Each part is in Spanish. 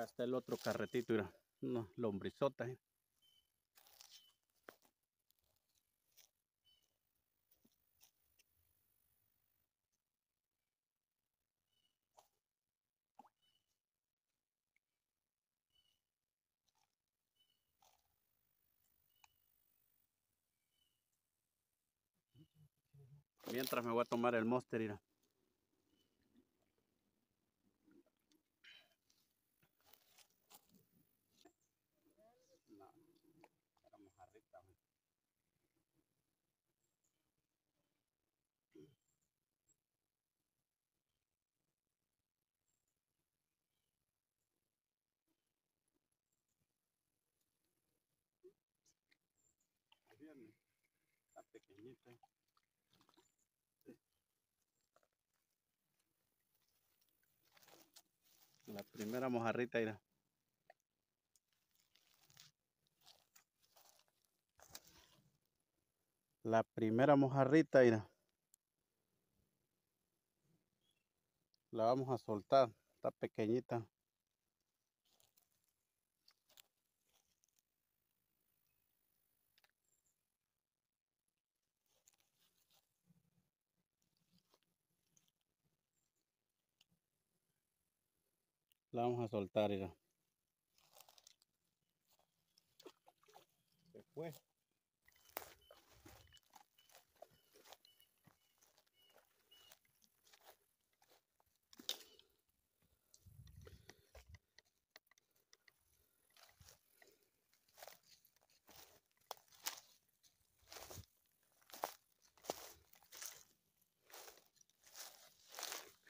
Acá está el otro carretito, mira, una lombrizota. ¿eh? Mientras me voy a tomar el monster, mira. Pequeñita. La primera mojarrita irá. La primera mojarrita irá. La vamos a soltar. Está pequeñita. La vamos a soltar, mira. Se fue.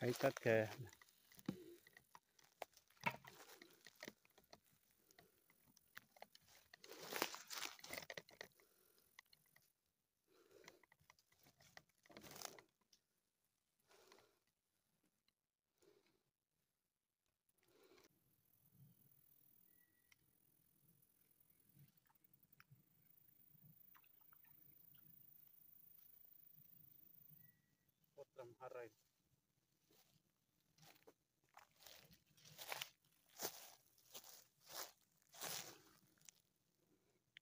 Ahí está que ahí.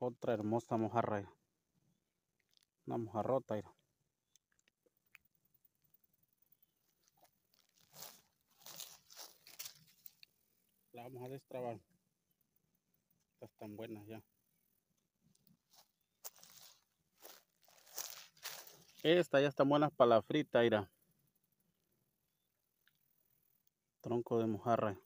Otra hermosa mojarra ahí. Una mojarrota ahí. La vamos a destrabar. Estas están buenas ya. Esta ya está buena para la frita, ira. Tronco de mojarra.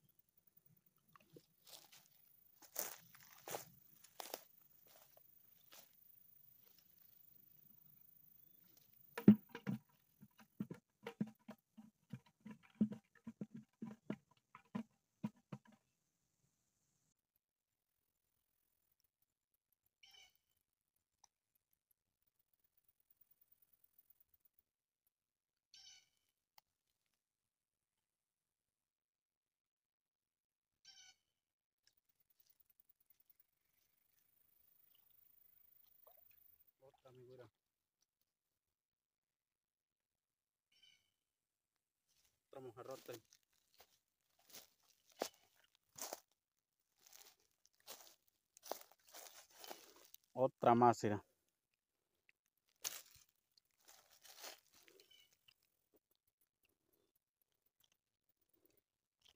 Otra más, mira.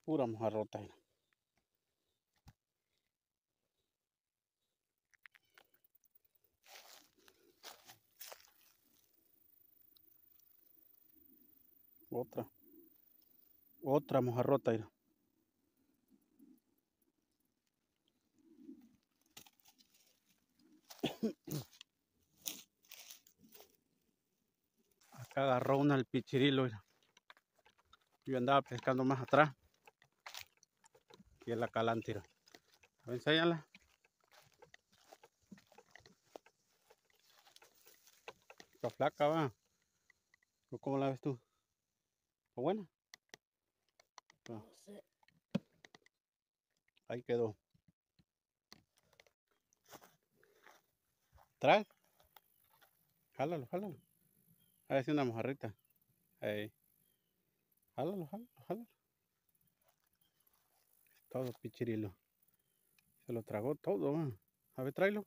Pura mojarrota. mira. Otra. Otra mojarrota. mira. Acá agarró una el pichirilo. mira. Yo andaba pescando más atrás. Y es la calántira. A ver, enséñala. Está flaca, va. ¿O ¿Cómo la ves tú? ¿Está buena? No sé. Ahí quedó. Trae. Jálalo, jálalo. A ver una mojarrita. Ahí. Jálalo, jálalo, jálalo. Todo pichirilo. Se lo tragó todo. ¿va? A ver, tráelo.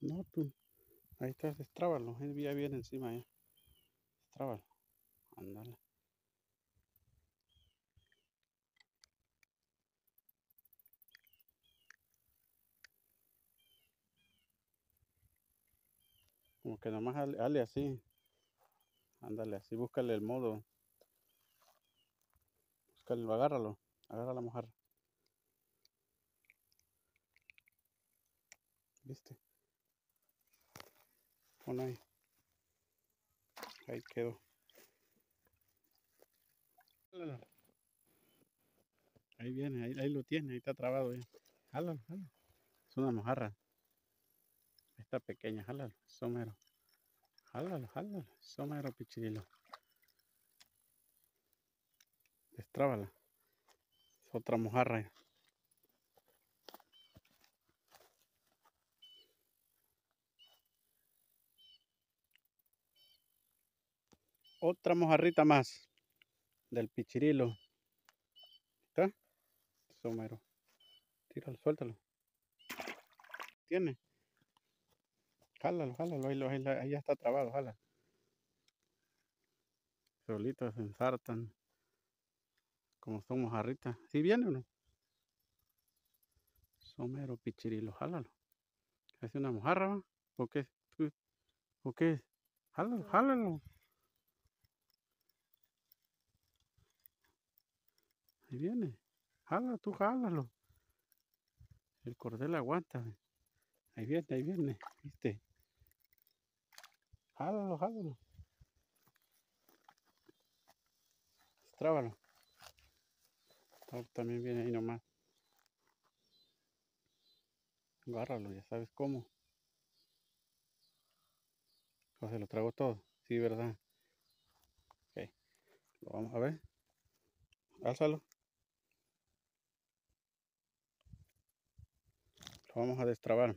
No, tú. Ahí está, destrábalo. Ya viene encima ya. Destrábalo. Ándale. Como que nomás hale, así. Ándale así, búscale el modo. Búscale, agárralo. Agarra la mojarra. ¿Viste? Pon ahí. Ahí quedó. Jálalo. Ahí viene, ahí, ahí lo tiene, ahí está trabado ya. Jálalo, jálalo. Es una mojarra. Está pequeña, jálalo, somero. Jálalo, jálalo, somero pichirilo. Destrábala. Es otra mojarra. ya. Otra mojarrita más del pichirilo. ¿Está? Somero. Tíralo, suéltalo. Tiene. Jálalo, jálalo, ahí, ya está trabado, jala. Solitos se ensartan. Como son mojarritas. ¿Sí viene o no? Somero pichirilo, jálalo. ¿Es una mojarra? ¿O qué? ¿Tú- ¿O qué? Jálalo, jálalo. Ahí viene. Jálalo, tú jálalo. El cordel aguanta. Ahí viene, ahí viene. ¿Viste? Jálalo, jálalo. Trábalo. También viene ahí nomás. Agárralo, ya sabes cómo. O se lo trago todo. Sí, ¿verdad? Ok. Lo vamos a ver. Álzalo. Vamos a destrabar.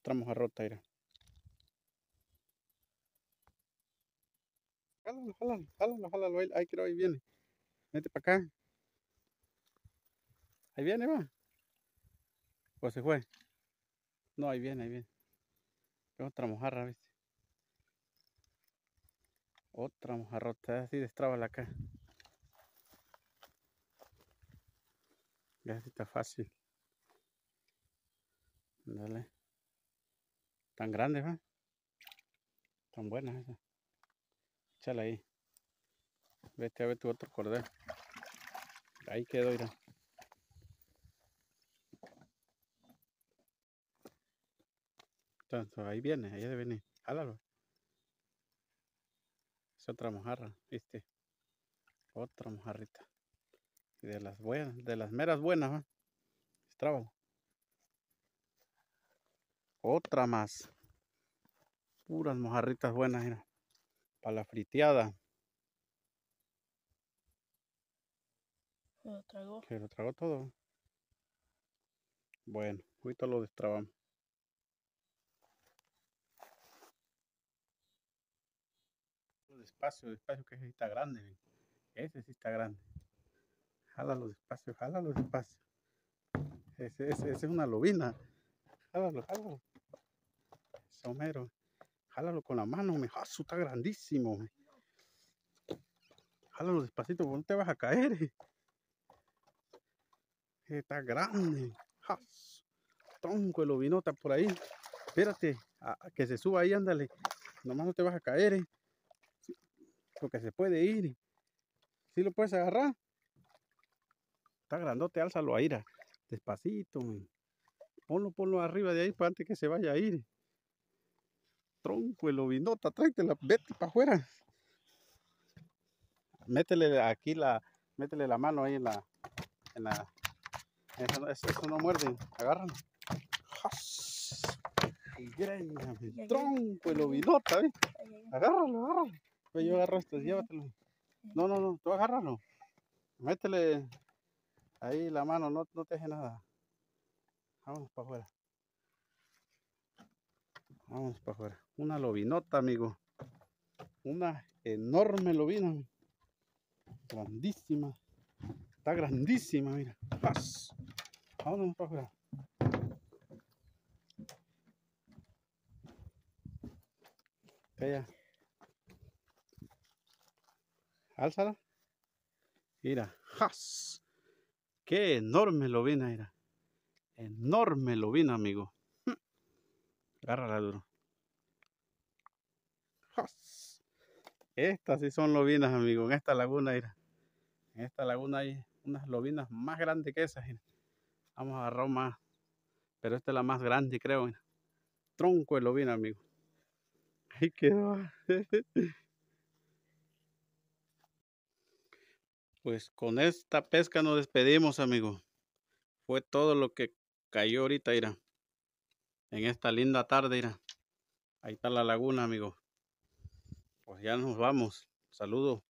Otra mojarrota, mira. Jálalo, jálalo, jálalo, jálalo. Ahí, creo, ahí viene. Vete para acá. Ahí viene, va. O se fue. No, ahí viene, ahí viene. Otra mojarra, ¿viste? Otra mojarrota, así destrábala acá. Ya está fácil. Dale. Tan grande, ¿va? Tan buena esa. Échala ahí. Vete a ver tu otro cordel. Ahí quedó, mira. Entonces, ahí viene, ahí debe venir. Jálalo. Es otra mojarra, ¿viste? Otra mojarrita. De las buenas, de las meras buenas, ¿va? Estrábala. Otra más. Puras mojarritas buenas, mira. Para la friteada. Lo tragó. Que lo tragó todo. Bueno, ahorita lo destrabamos. Despacio, despacio, que ese sí está grande. Ese sí está grande. Jálalo despacio, jálalo despacio. Ese, ese, ese es una lobina. Jálalo, jálalo. Somero. Jálalo con la mano, me jazo, está grandísimo. me. Jálalo despacito, no te vas a caer. Está grande. jas. Tronco el lobinota por ahí. Espérate, a, a que se suba ahí, ándale. Nomás no te vas a caer, eh. Porque se puede ir. ¿Sí lo puedes agarrar? Está grandote, álzalo ahí, ra. despacito. Ponlo, ponlo arriba de ahí para antes que se vaya a ir. Tronco el lobinota, tráetela, vete para afuera. Métele aquí la, métele la mano ahí en la, en la, eso, no- eso- eso no muerde, agárralo. Tronco el lobinota, ¿ves? Agárralo, agárralo. Ve, yo agarro esto, llévatelo. No, no, no, tú agárralo. Métele ahí la mano, no, no te deje nada. Vámonos para afuera. Vamos para afuera. Una lobinota, amigo. Una enorme lobina. Grandísima. Está grandísima, mira. ¡Paz! Vámonos para afuera. Calla. Álzala. Mira. ¡Jas! ¡Qué enorme lobina, mira! Enorme lobina, amigo. Agárrala duro. Estas sí son lobinas, amigo. En esta laguna, mira. En esta laguna hay unas lobinas más grandes que esas. Vamos a agarrar más. Pero esta es la más grande, creo. Tronco de lobina, amigo. Ahí quedó. Pues con esta pesca nos despedimos, amigo. Fue todo lo que cayó ahorita, irá. En esta linda tarde, irá. Ahí está la laguna, amigo. Pues ya nos vamos. Saludos.